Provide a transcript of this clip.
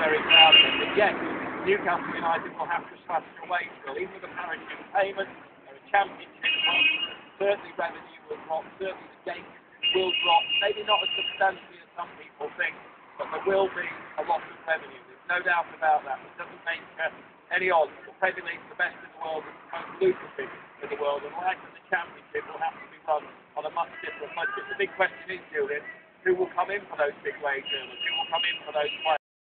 very proud of it. But yes, Newcastle United will have to slash away still, even with the parachute payment, they're a championship club, certainly revenue will drop, certainly the gate will drop, maybe not as substantially as some people think, but there will be a loss of revenue. There's no doubt about that. It doesn't make uh, any odds. The Premier League is the best in the world, it's the most lucrative in the world, and like the Championship will have to be run on a much different budget. The big question is, Julian, who will come in for those big wage earners? Who will come in for those players?